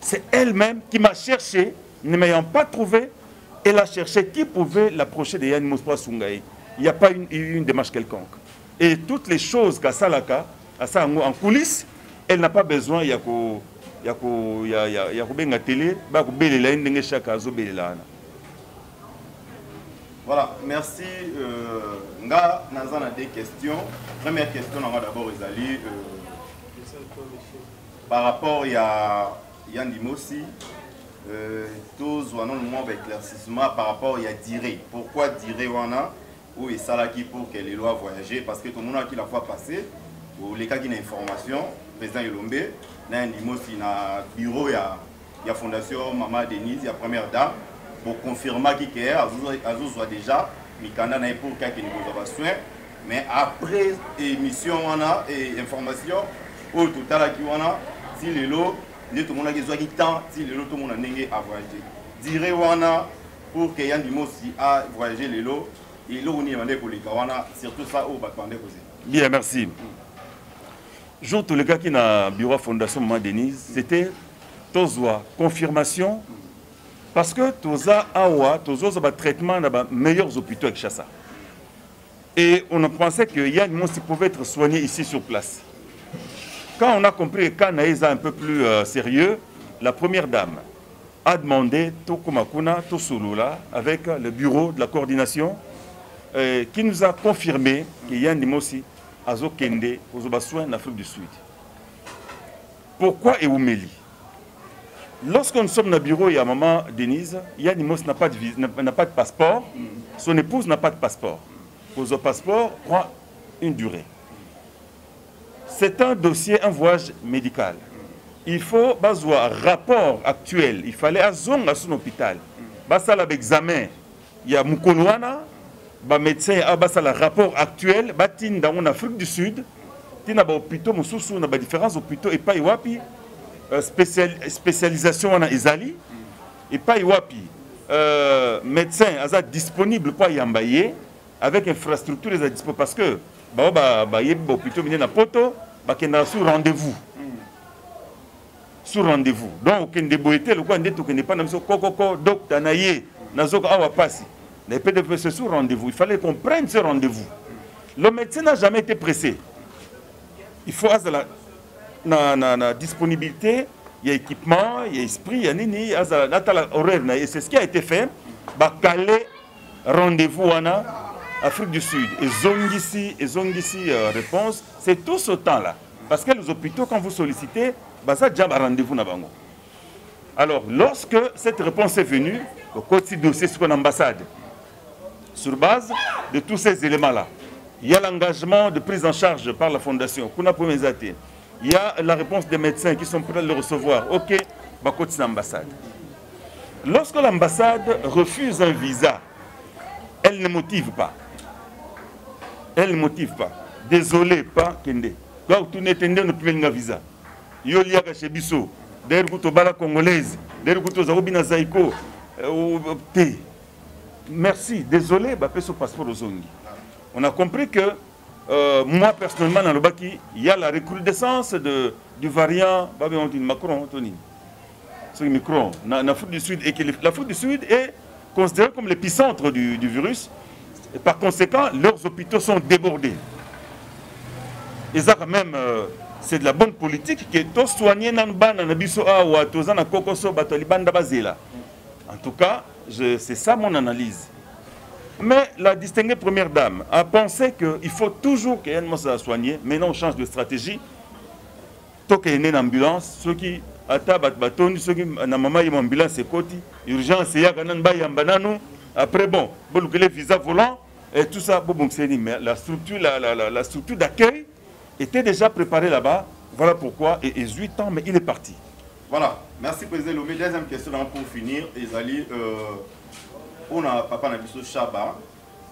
c'est elle-même qui m'a cherché, ne m'ayant pas trouvé, elle a cherché qui pouvait l'approcher de Yann Mouspa Sungaï. Il n'y a pas une, une, démarche quelconque. Et toutes les choses qu'a Salaka, en coulisses, elle n'a pas besoin, il y a que télé, Voilà, merci. Euh, nga nazana des questions. Première question, d'abord Isali. Euh, par rapport a Yann Mosi, euh, tous ou non moins d'éclaircissement par rapport à Diré. Pourquoi Diré Wana? Ou et Salaki pour que les lois voyager Parce que tout le monde a qui la fois passé, olekaki na information président elombe na ndimosi na bureau ya, ya fondation mama denise ya première dame boconfirmaki ke azozwa déjà mikanda na pour kakende kozwa basoin mais après émission wana e information oyo totalaki wana? Ti lelo nde tomonaki ezwaki temps ti lelo tomona ndenge avoyage dire wana pour ke ya ndimosi avoyage lelo eloko nini ebande koleka wana surtout ça oyo bato bande kozela Bien, merci. Jour les gars qui na bureau fondation Maman Denise, c'était tozwa confirmation parce que toza awa tozoza ba traitement na ba meilleurs hôpitaux avec Chassa. Et on pensé que Yann Monsi pouvait être soigné ici sur place. Quand on a compris que Naïsa un peu plus euh, sérieux, la première dame a demandé Toko Makuna, Tosulula, avec le bureau de la coordination, euh, qui nous a confirmé Yann Dimosi a Kende aux soins en Afrique du Sud. Pourquoi Eumeli? Lorsque nous sommes dans le bureau, il y a maman Denise, Yann Dimosi n'a pas, de pas de passeport, son épouse n'a pas de passeport. Pour passeport, prend une durée. C'est un dossier, un voyage médical. Il faut un rapport actuel. Il fallait à zone à son hôpital. Basala examen. Il y a Mukonwana, ba médecin a basala rapport actuel, batin dans en Afrique du Sud. Tina ba hôpitaux mususu na ba différents hôpitaux et pas iwapi euh, spécial, spécialisation wana ezali et pas iwapi euh, médecin aza disponible pour yambaye avec infrastructure parce que bao ba ba yebi ba hôpitaux na poto bakenda sur rendez-vous. Sur rendez-vous. Donc okende boye te lokola nde tokende mpa na biso kokoko docteur na ye nazoka awa pasi. Les pdp c'est sur rendez-vous. Il fallait qu'on prenne ce rendez-vous. Le médecin n'a jamais été pressé. Il faut azala na, na, na disponibilité il y a équipement il y a esprit il y a nini azala natala horaire na ye c'est ce qui a été fait. Bakale rendez-vous wana Afrique du Sud. Ezongisi ezongisi euh, réponse c'est tout ce temps là parce que les hôpitaux quand vous sollicitez baza déjà ba rendez-vous na alors lorsque cette réponse est venue au côté dossier sur l'ambassade sur base de tous ces éléments là il y a l'engagement de prise en charge par la fondation kuna il y a la réponse des médecins qui sont prêts à le recevoir. Ok ba côté l'ambassade lorsque l'ambassade refuse un visa elle ne motive pas elle motive pas. Désolé pas kende. Donc tu n'étendais ne plus un visa. Yo liaka chez biso d'ailleurs kuto bala congolaise. D'ailleurs kuto zabina zaiko euh, te merci. Désolé ce passeport aux ongi on a compris que euh, moi personnellement dans le baki il y a la recrudescence de du variant dit Macron Tony. Sur le micro en Afrique du Sud l'Afrique du Sud est considérée comme l'épicentre du, du virus et par conséquent leurs hôpitaux sont débordés. Et ça quand même euh, c'est de la bonne politique que to soigner nan bana na biso awa toza na kokoso bato ya libanda bazela en tout cas c'est ça mon analyse. Mais la distinguée première dame a pensé qu'il faut toujours qu'il y ait une soigner maintenant on change de stratégie. Toke ene na ambulance soki ata bato batondi soki na mama ye mo ambulance ekoti urgence eyaka nanu bayamba nanu après bon bolukele visa volant et tout ça la structure, la, la, la, la structure d'accueil était déjà préparée là-bas voilà pourquoi et 18 ans mais il est parti Voilà, merci Président Lomé. Deuxième question pour finir, Ezali, euh, on a papa Nabiso Chaba.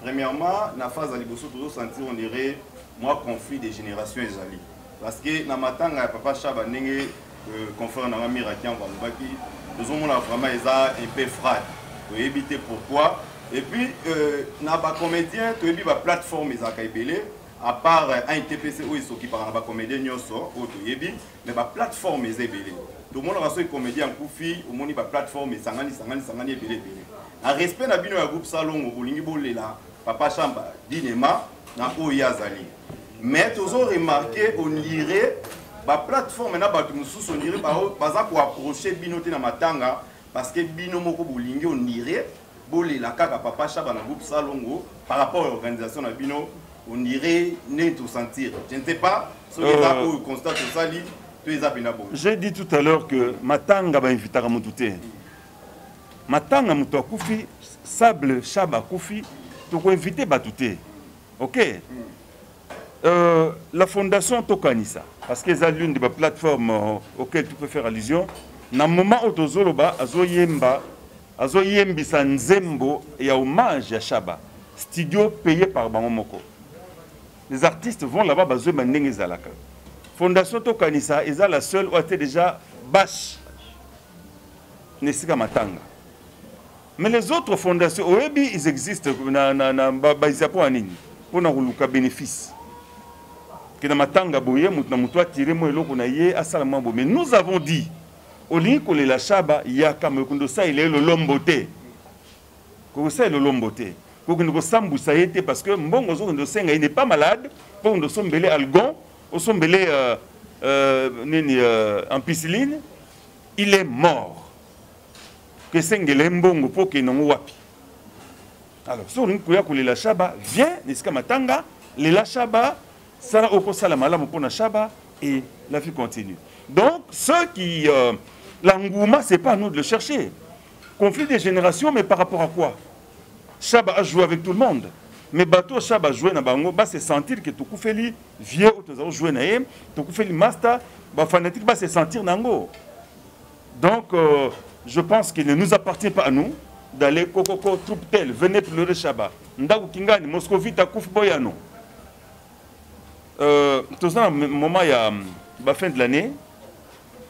Premièrement, na phase sentir, on dirait, moi, conflit des générations Ezali. Parce que na matanga papa Chaba, euh, confrère na Mirakian, Walubaki, nous avons vraiment un peu frade. toyebi te pourquoi. Et puis euh, na bacomédien toyebi baplateforme ezalaka ebele à part euh, ANTPC oyo esokipaka na bacomédien nyonso oyo toyebi mais baplateforme eza ebele. Tomonaka so ecomédien akufi omoni baplateforme esangani sangani sangani ebele ebele. Na respect na bino ya groupe salongo bolingi bolela papa chamba dinema na oyo ye azali. Mais tozoremarke ondire baplateforme na bato mosusu ondire baza koapproche bino te na matanga parce que bino moko bolingi onire bolela kaka papa chaba na groupe salongo par rapport à l'organisation na bino on dirait ne to sentir. Je ne sais pas soki eza Euh, oyo constat tosali to eza bongo J'ai dit tout à l'heure que matanga bainvitaka motu te. Matanga moto akufi sable shaba akufi tokoinvite bato te. Ok? Euh, la fondation tokanisa parce que eza l'une des plateformes euh, auxquelles tu peux faire allusion na moment oyo tozoloba azoyemba azoyembisa nzembo ya hommage ya shaba. Studio payé par bango moko. Les artistes vont là-bas bazoyemba fondation tokanisa eza la seule oyo ate déjà bashe na matanga. Mais les autres fondations oyebi ils existent na, na, na bénéfice. Ke na matanga boye na mais nous avons dit olingi kolela shaba yaka mokondo osalela ye lolombo te. Kokosalela lolombo te. Kokende kosambwisa ye te parce que mbongo ozokende osenga ye n'est pas malade. Mpo kende osombele algon osombele euh, euh, nini euh, il est mort. Kesengela mbongo mpo okende yango wapi. Alors soki olingi koya kolela shaba viens na esika matanga lela shaba sala okosala malamu mpona shaba et la vie continue. Donc ceux qui euh, l'engouement c'est pas à nous de le chercher. Conflit des générations mais par rapport à quoi? Shaba a joué avec tout le monde. Mais bato shaba joué na bango. Base sentir que tokufeli vieux oyo tozala joué na ye. Tokufeli master bafanatique base sentir nango donc euh, je pense qu'il ne nous appartient pas à nous d'aller kokoko troupe tel venez pleurer shaba ndako kingani moscovite akufi boyano. Euh, toza na moment ya bafin de l'année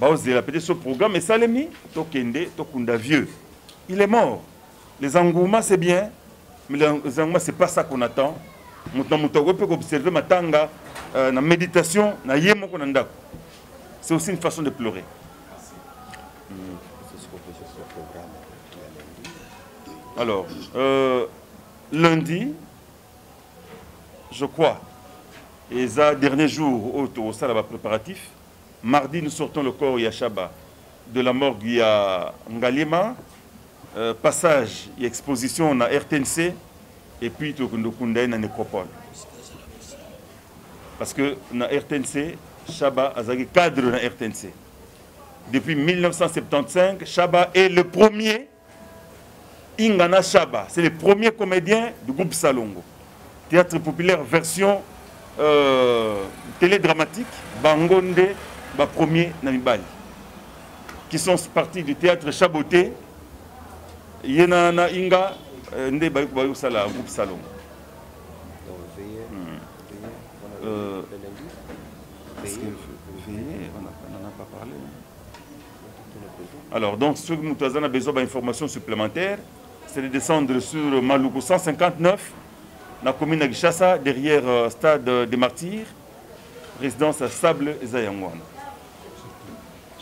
ce programme tokende tokunda vieux. Il est mort. Les engouements c'est bien mais les engouements c'est pas ça qu'on attend. Moto na moto akoki mpe koobserve matanga euh, na méditation na ye c'est aussi une façon de pleurer. Alors, euh, lundi, je crois, et ça, dernier jour au Salaba préparatif, mardi, nous sortons le corps Yachaba de la morgue a Ngalima, euh, passage et exposition na RTNC, et puis Tokundokunda na nécropole. Parce que na RTNC, Chaba a cadre na RTNC. Depuis 1975, Chaba est le premier Ingana Chaba, c'est le premier comédien du groupe Salongo. Théâtre populaire version euh, télédramatique, Bangonde, ba premier Namibali. Qui sont partis du théâtre Chaboté, Yena na Inga, Nde Bayuk Bayuk Sala, groupe Salongo. Hmm. Euh. Alors, donc, ceux qui ont besoin d'informations supplémentaires, c'est de descendre sur Maluku 159, la commune de Gishasa, derrière euh, Stade des Martyrs, résidence à Sable et Zayangwana.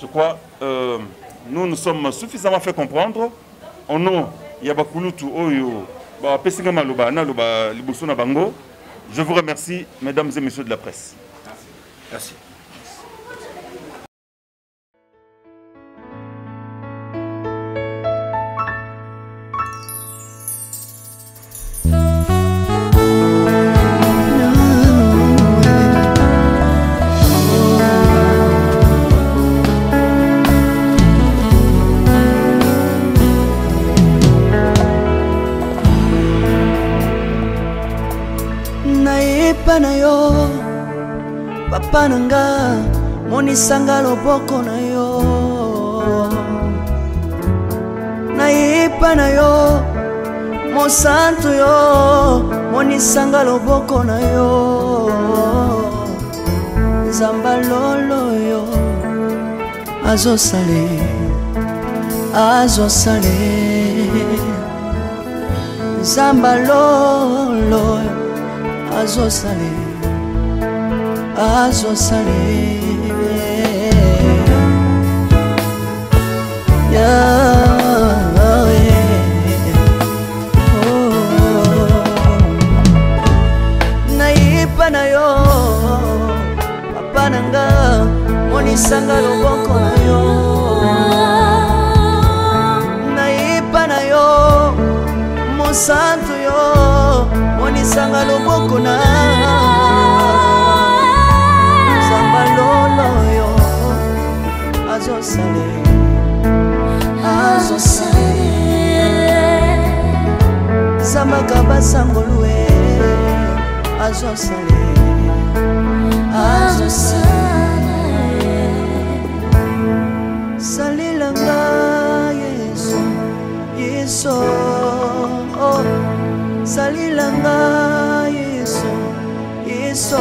Je crois euh, nous nous sommes suffisamment fait comprendre. Au nom Yabakulutu Oyo, Pesinga Maloba, Naloba, Liboso Bango, je vous remercie, mesdames et messieurs de la presse. Merci. Papa na nga monisanga loboko na yo. Nayepa na yo mosantu yo monisanga loboko na yo. Nzamba lolo yo azosale azosale. Nzamba lolo azosale azosale. Oh, oh, oh. Nayiba na yo papa nanga monisanga loboko na yo. Nayiba na yo mosantu yo monisanga loboko na yo azosale. Azosale. Zambaka basangolue azosale. Azosale. Salilanga yesu yesu oh. salilanga yesu yesu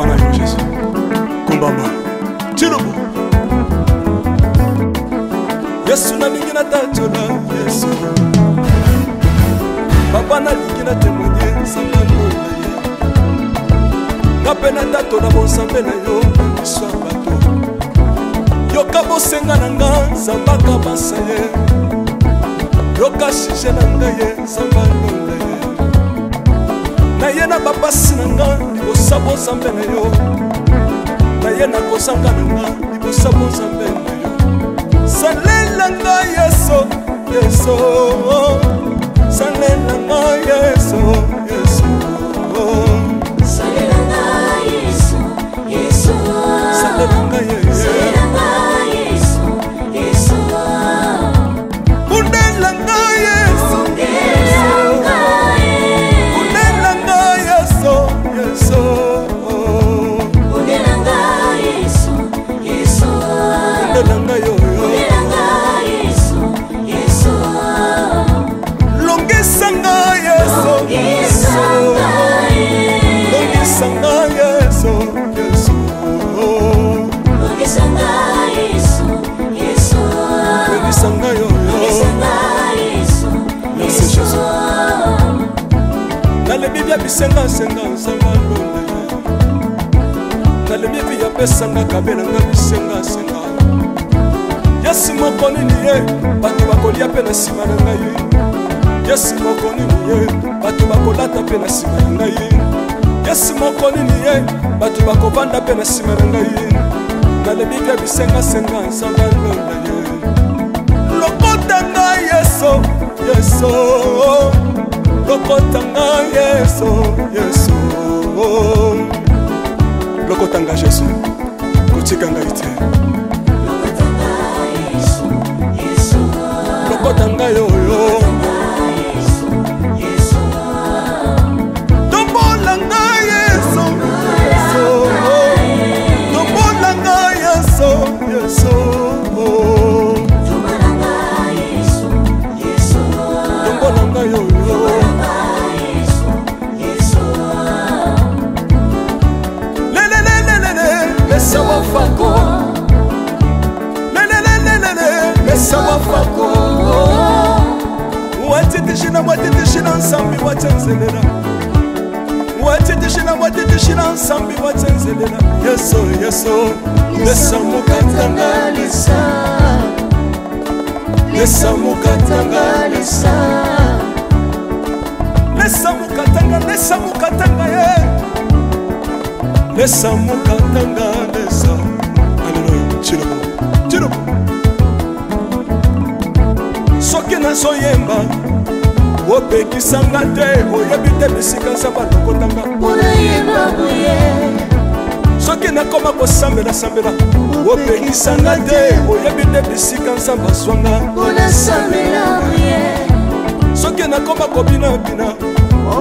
Tombama na yo Jésus. Kombama. Tilobo. Yesu nalingi natatola Yesu. Papa nalingi natémoigne nzambe lola ye. Nga mpe natatola bonzambe na yo miso ya bato. Yoka bosenga na nga nzambaka basa ye. Yoka shije na ngai ye nzamba lola ye. na bapasi na nga libosa bozambe na yo. Naye nakozanga na nga libosa bozambe na yo. Salela nga yeso yeso salela nga yeso bi yapesanga kabelanga bisengasenga yesi moko nini ye? Bato bakolia mpe na nsima na ngai. Yesi moko nini ye? Bato bakolata mpe na nsima na ngai. Yesi moko nini ye? Bato bakovanda mpe na nsima na ngai. Nalebi bya bisengasenga nzanga lola ye. Lokota ngai yeso yeso lokota ngai yeso yeso lokota ngai jesu kotika ngai nsambi watyenzelela mwatitishila mwatitishila nsambi watyenzelela yeso yeso lesa mukatangalisa. Lesa mukatangalisa. Lesa mukatanga lesa mukatanga ye. Lesa mukatanga lesa aleluya cilobo cilobo soki nazoyemba opekisanga te oyebi te bisika nzambe alokotanga soki nakoma kosambela sambela. Opekisanga te oyebi te bisika nzambe azwanga soki nakoma kobinabina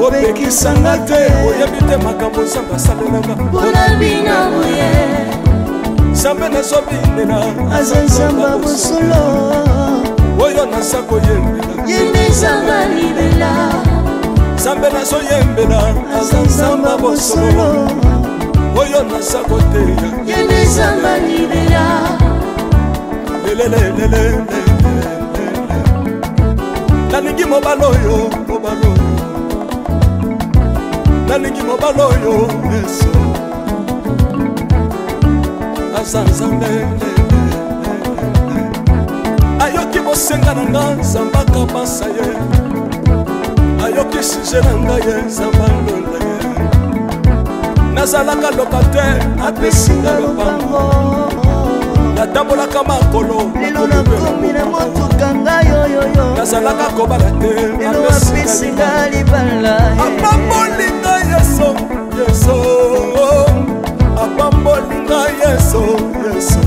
opekisanga te oyebi te makambo nzambe asalelanga nzambe nazobinela aza nzamba bosolo oyo naza koyembela nzamba libela. Nzambe nazoyembela. Aza nzamba bosolo. oyo naza koteya. Nzamba libela. Lelelelelele nalingi mobala oyo mobala oyo. Nalingi mobala oyo yesu. Aza nzambe ayoki bosenga na nga nzambaka basa ange na ngai ezamba ndonda ye. Nazalaka lokatere apesinga lopango natambolaka makolo lelo nakomi na motuka ngai oyoyo nazalaka kobala te lelo apesinga libala apambolinga yeso yeso apambolinga yeso yeso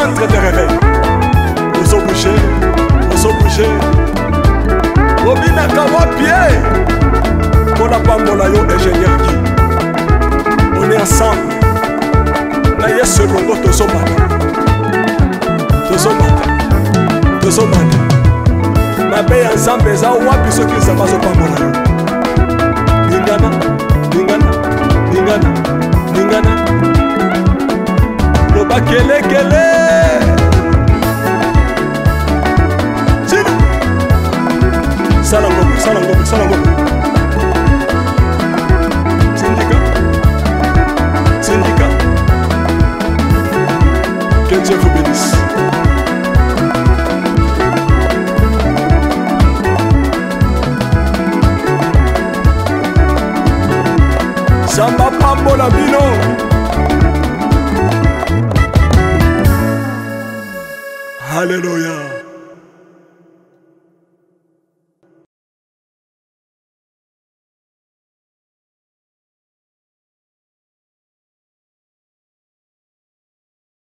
centre de réveil ozobouge ozobouge obinaka wapie mpona pambola yo ingénieur ki on est ensemble. Na yesu elongo tozomata tozomata tozomata mabe ya nzambe eza wapi soki nzambe azopambola yo. Lingana lingana lingana lingana. Loba kelekele salango salango salango syndika syndika que dieu vous bénisse. Zamba pambola bino. Hallelujah.